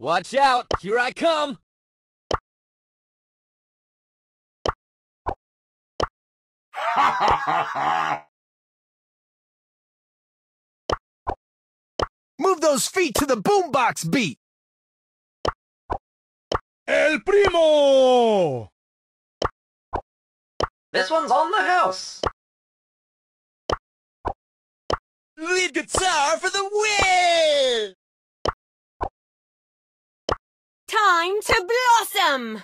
Watch out! Here I come! Move those feet to the boombox beat! El Primo! This one's on the house. Lead guitar for the win! Time to blossom!